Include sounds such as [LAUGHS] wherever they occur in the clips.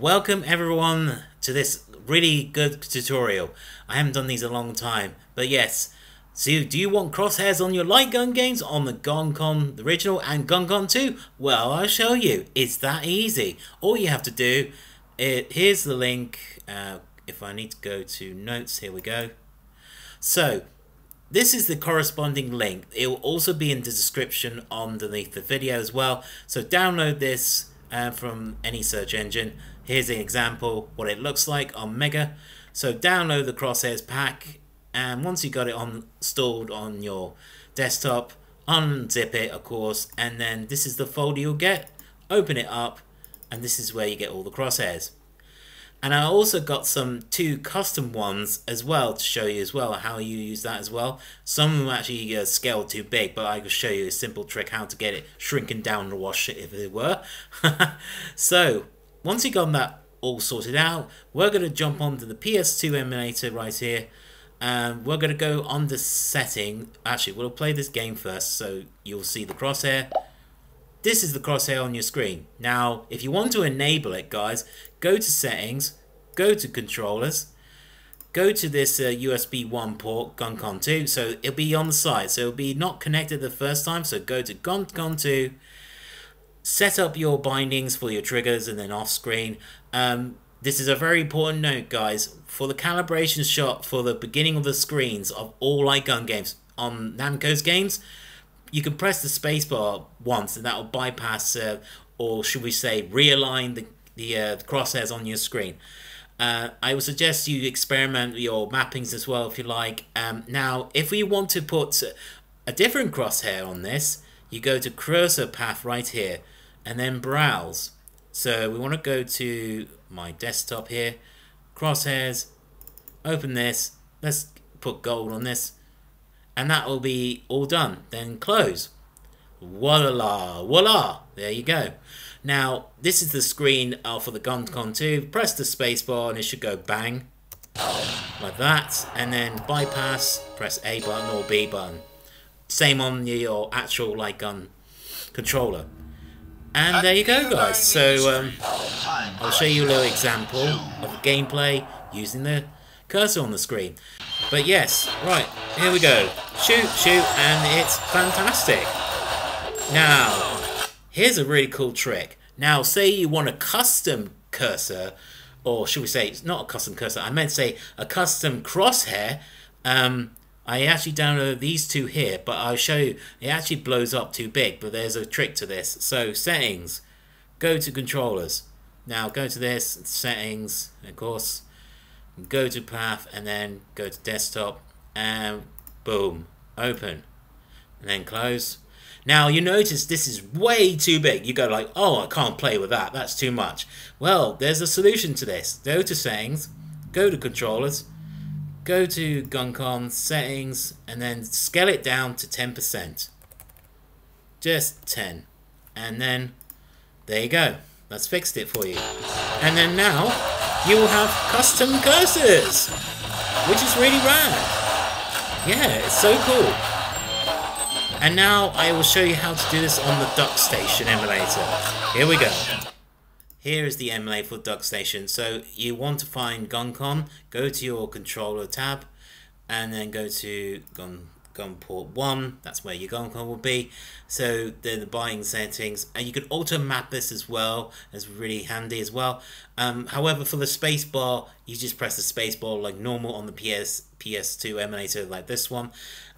Welcome everyone to this really good tutorial. I haven't done these a long time, but yes. So do you want crosshairs on your light gun games on the GunCon original and GunCon 2? Well, I'll show you. It's that easy. All you have to do, it, here's the link. Uh, if I need to go to notes, here we go. So, this is the corresponding link. It will also be in the description underneath the video as well. So download this uh, from any search engine. Here's an example what it looks like on Mega. So download the Crosshairs pack and once you got it on installed on your desktop, unzip it of course and then this is the folder you'll get. Open it up and this is where you get all the crosshairs. And I also got some two custom ones as well to show you as well how you use that as well. Some of them actually uh, scaled too big, but I will show you a simple trick how to get it shrinking down the wash if it were. [LAUGHS] so once you've got that all sorted out, we're going to jump onto the PS2 emulator right here. And we're going to go the setting. Actually, we'll play this game first so you'll see the crosshair. This is the crosshair on your screen. Now, if you want to enable it, guys, go to settings, go to controllers, go to this uh, USB 1 port, GunCon 2, so it'll be on the side, so it'll be not connected the first time, so go to GunCon 2, set up your bindings for your triggers and then off screen. Um, this is a very important note, guys. For the calibration shot for the beginning of the screens of all light gun games on Namco's games, you can press the spacebar once and that will bypass, uh, or should we say, realign the, the, uh, crosshairs on your screen. Uh, I would suggest you experiment with your mappings as well if you like. Um, now, if we want to put a different crosshair on this, you go to cursor path right here and then browse. So we want to go to my desktop here, crosshairs, open this, let's put gold on this, and that will be all done. Then close. Voila, voila, there you go. Now, this is the screen uh, for the GunCon 2. Press the spacebar and it should go bang, like that. And then bypass, press A button or B button. Same on your actual like gun controller. And there you go, guys. So um, I'll show you a little example of gameplay using the cursor on the screen. But yes, right, here we go. Shoot, shoot, and it's fantastic. Now, here's a really cool trick. Now, say you want a custom cursor, or should we say, it's not a custom cursor, I meant to say a custom crosshair. Um, I actually downloaded these two here, but I'll show you, it actually blows up too big, but there's a trick to this. So, settings, go to controllers. Now, go to this, settings, of course, go to path, and then go to desktop, and boom, open, and then close. Now you notice this is way too big. You go like, oh, I can't play with that. That's too much. Well, there's a solution to this. Go to settings, go to controllers, go to GunCon settings, and then scale it down to 10%. Just 10. And then there you go. That's fixed it for you. And then now you will have custom cursors, which is really rad. Yeah, it's so cool. And now I will show you how to do this on the DuckStation emulator. Here we go. Here is the MLA for DuckStation. So you want to find GunCon, go to your controller tab, and then go to Gun gun port 1 that's where your GunCon will be. So then the buying settings. And you can auto map this as well. It's really handy as well. Um, however for the spacebar you just press the spacebar like normal on the PS PS2 emulator like this one.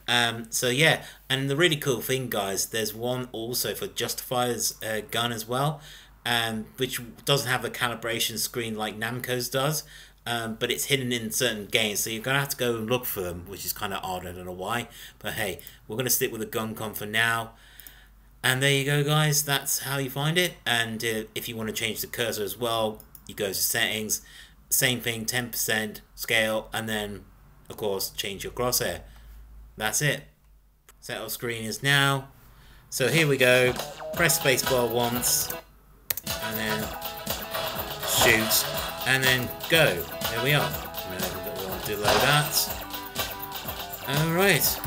Um, so yeah, and the really cool thing, guys, there's one also for Justifier's uh, gun as well, um, which doesn't have a calibration screen like Namco's does, um, but it's hidden in certain games, so you're gonna have to go and look for them, which is kind of odd. I don't know why, but hey, we're gonna stick with the GunCon for now. And there you go, guys. That's how you find it. And uh, if you want to change the cursor as well, you go to settings, same thing, 10% scale, and then of course change your crosshair. That's it. Setup screen is now. So here we go. Press spacebar once, and then shoot, and then go. There we are. We'll delay that. Alright.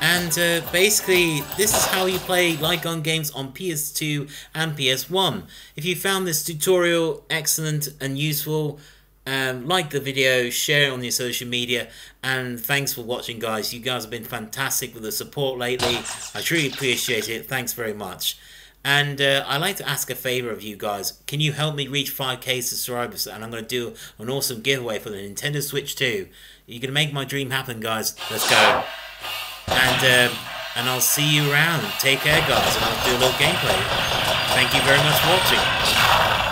And uh, basically, this is how you play gun games on PS2 and PS1. If you found this tutorial excellent and useful, um, like the video, share it on your social media, and thanks for watching guys. You guys have been fantastic with the support lately. I truly appreciate it. Thanks very much. And uh, I'd like to ask a favor of you guys. Can you help me reach 5k subscribers? And I'm going to do an awesome giveaway for the Nintendo Switch 2. You're going to make my dream happen, guys. Let's go. And, um, and I'll see you around. Take care, guys. And I'll do a little gameplay. Thank you very much for watching.